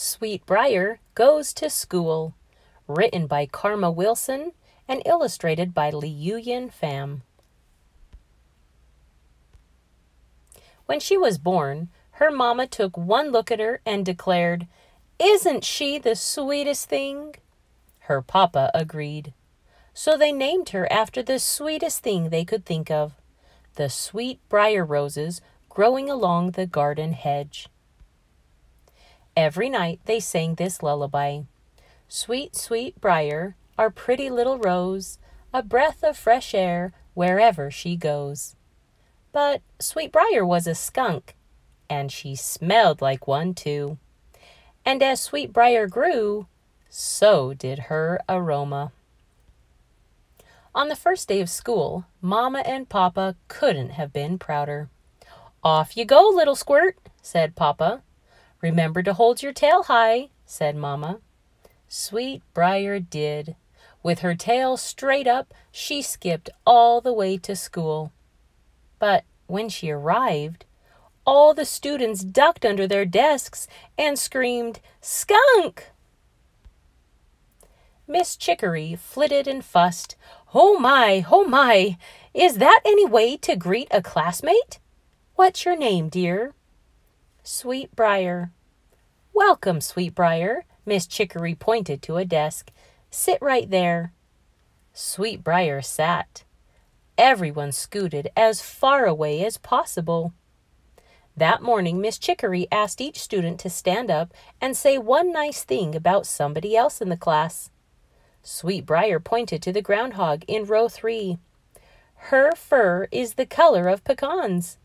Sweet Briar Goes to School, written by Karma Wilson and illustrated by LeUyen Pham. When she was born, her mamma took one look at her and declared, Isn't she the sweetest thing? Her papa agreed. So they named her after the sweetest thing they could think of the sweet briar roses growing along the garden hedge. Every night they sang this lullaby Sweet, sweet briar, our pretty little rose, a breath of fresh air wherever she goes. But Sweet Briar was a skunk, and she smelled like one too. And as Sweet Briar grew, so did her aroma. On the first day of school, Mamma and Papa couldn't have been prouder. Off you go, little squirt, said Papa. Remember to hold your tail high, said Mamma. Sweet Briar did. With her tail straight up, she skipped all the way to school. But when she arrived, all the students ducked under their desks and screamed, Skunk! Miss Chicory flitted and fussed. Oh my, oh my, is that any way to greet a classmate? What's your name, dear? Sweet Briar. Welcome, Sweetbriar. Miss Chicory pointed to a desk. Sit right there. Sweetbriar sat. Everyone scooted as far away as possible. That morning, Miss Chicory asked each student to stand up and say one nice thing about somebody else in the class. Sweetbriar pointed to the groundhog in row three. Her fur is the color of pecans.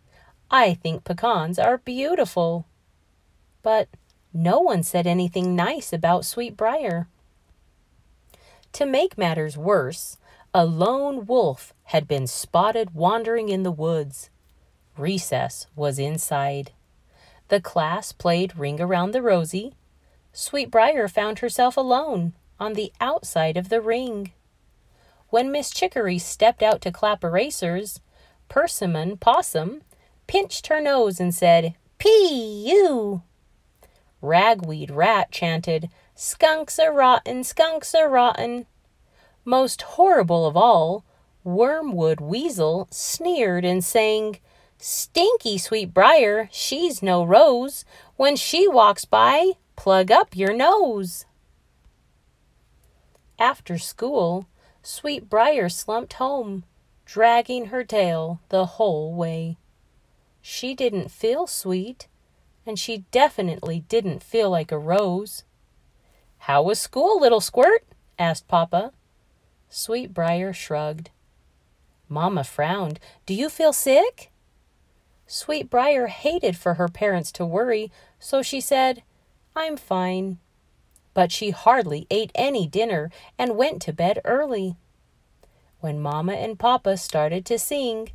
I think pecans are beautiful. But no one said anything nice about Sweetbriar. To make matters worse, a lone wolf had been spotted wandering in the woods. Recess was inside. The class played Ring Around the Rosie. Sweetbriar found herself alone on the outside of the ring. When Miss Chicory stepped out to clap erasers, Persimmon Possum pinched her nose and said, Pee you! Ragweed Rat chanted, Skunks are rotten, skunks are rotten. Most horrible of all, Wormwood Weasel sneered and sang, Stinky Sweet Briar, she's no rose. When she walks by, plug up your nose. After school, Sweet Briar slumped home, dragging her tail the whole way. She didn't feel sweet, and she definitely didn't feel like a rose. How was school, little squirt? asked Papa. Sweetbriar shrugged. Mamma frowned. Do you feel sick? Sweetbriar hated for her parents to worry, so she said, I'm fine. But she hardly ate any dinner and went to bed early. When Mamma and Papa started to sing,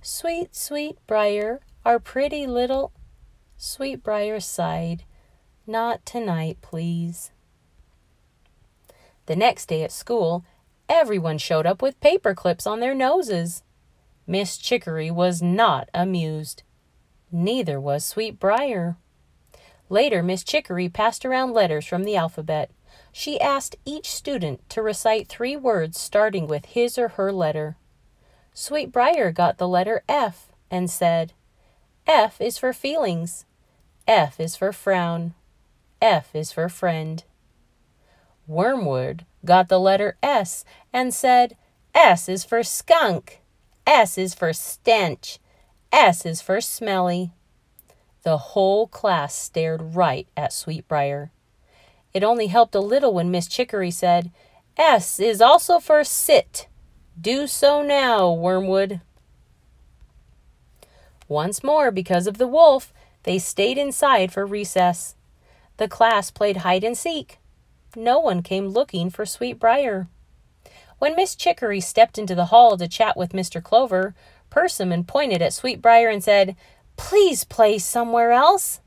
Sweet, sweet Briar, our pretty little. Sweet Briar sighed, Not tonight, please. The next day at school, everyone showed up with paper clips on their noses. Miss Chicory was not amused. Neither was Sweetbriar. Later, Miss Chicory passed around letters from the alphabet. She asked each student to recite three words starting with his or her letter. Sweetbriar got the letter F and said, F is for feelings. F is for frown. F is for friend. Wormwood got the letter S and said, S is for skunk. S is for stench. S is for smelly. The whole class stared right at Sweetbriar. It only helped a little when Miss Chicory said, S is also for sit. Do so now, Wormwood. Once more, because of the wolf, they stayed inside for recess. The class played hide and seek no one came looking for Sweetbriar. When Miss Chicory stepped into the hall to chat with Mr. Clover, Persimmon pointed at Sweetbriar and said, Please play somewhere else.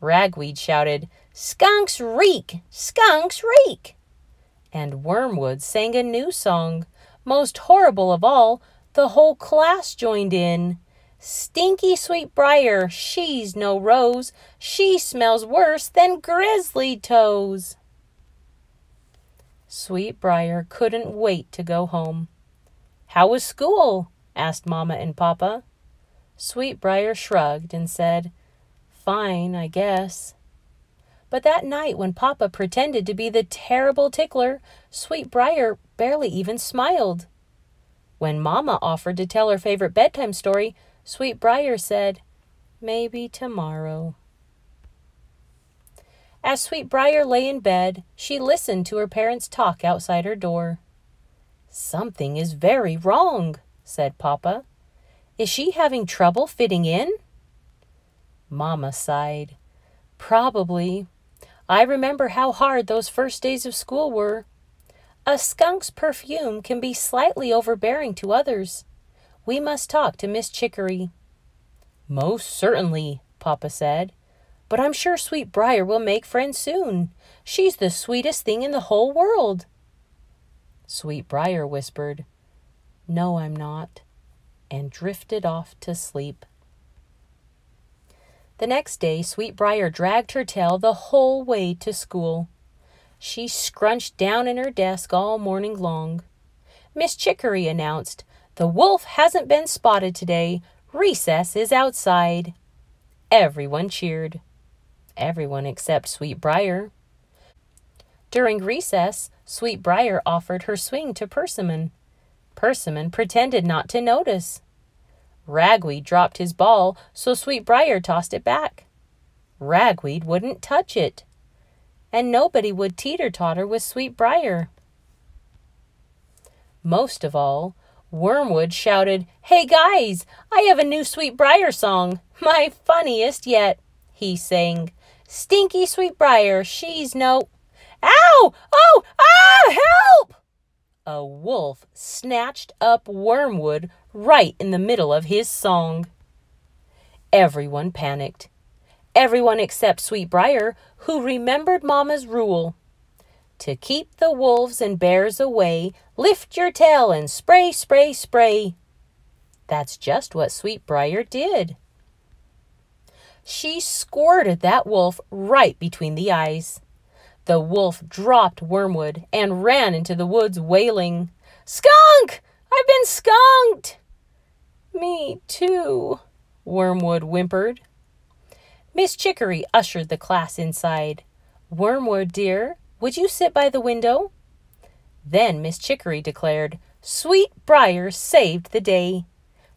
Ragweed shouted, Skunks reek! Skunks reek! And Wormwood sang a new song. Most horrible of all, the whole class joined in. Stinky Sweetbriar, she's no rose. She smells worse than grizzly toes. Sweetbriar couldn't wait to go home. How was school? asked Mamma and Papa. Sweetbriar shrugged and said, Fine, I guess. But that night, when Papa pretended to be the terrible tickler, Sweetbriar barely even smiled. When Mamma offered to tell her favorite bedtime story, Sweetbriar said, Maybe tomorrow. As Sweetbriar lay in bed, she listened to her parents talk outside her door. Something is very wrong, said Papa. Is she having trouble fitting in? Mamma sighed. Probably. I remember how hard those first days of school were. A skunk's perfume can be slightly overbearing to others. We must talk to Miss Chicory. Most certainly, Papa said. But I'm sure Sweetbriar will make friends soon. She's the sweetest thing in the whole world. Sweetbriar whispered, No, I'm not, and drifted off to sleep. The next day, Sweetbriar dragged her tail the whole way to school. She scrunched down in her desk all morning long. Miss Chicory announced, The wolf hasn't been spotted today. Recess is outside. Everyone cheered everyone except Sweetbriar. During recess, Sweetbriar offered her swing to Persimmon. Persimmon pretended not to notice. Ragweed dropped his ball, so Sweetbriar tossed it back. Ragweed wouldn't touch it. And nobody would teeter totter with Sweetbriar. Most of all, Wormwood shouted, Hey guys, I have a new Sweetbriar song, my funniest yet, he sang. Stinky Sweetbriar, she's no. Ow! Oh! Ah! Help! A wolf snatched up Wormwood right in the middle of his song. Everyone panicked. Everyone except Sweetbriar, who remembered Mamma's rule. To keep the wolves and bears away, lift your tail and spray, spray, spray. That's just what Sweetbriar did. She squirted that wolf right between the eyes. The wolf dropped Wormwood and ran into the woods wailing, Skunk! I've been skunked! Me too, Wormwood whimpered. Miss Chicory ushered the class inside. Wormwood, dear, would you sit by the window? Then Miss Chicory declared, Sweetbriar saved the day.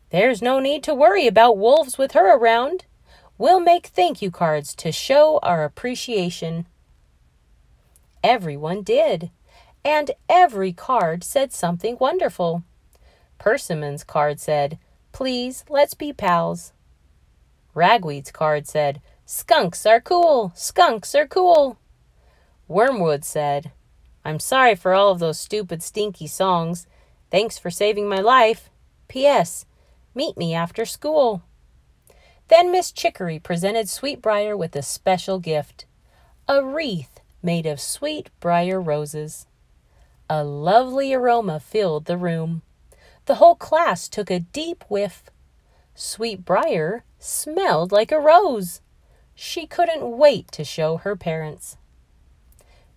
There's no need to worry about wolves with her around. We'll make thank you cards to show our appreciation. Everyone did, and every card said something wonderful. Persimmon's card said, Please, let's be pals. Ragweed's card said, Skunks are cool, skunks are cool. Wormwood said, I'm sorry for all of those stupid, stinky songs. Thanks for saving my life. P.S. Meet me after school. Then Miss Chicory presented Sweetbriar with a special gift a wreath made of sweet briar roses. A lovely aroma filled the room. The whole class took a deep whiff. Sweetbriar smelled like a rose. She couldn't wait to show her parents.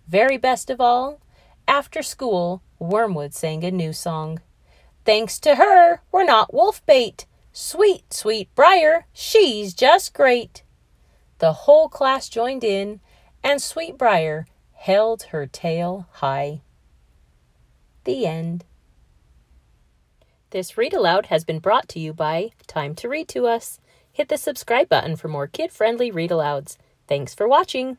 Very best of all, after school, Wormwood sang a new song. Thanks to her, we're not wolf bait. Sweet, sweet Briar, she's just great. The whole class joined in, and Sweet Briar held her tail high. The end. This read aloud has been brought to you by Time2Read2Us. Hit the subscribe button for more kid friendly read alouds. Thanks for watching.